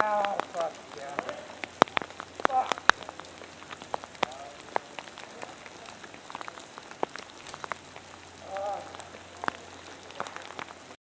Ow.